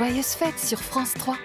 Joyeuses fêtes sur France 3.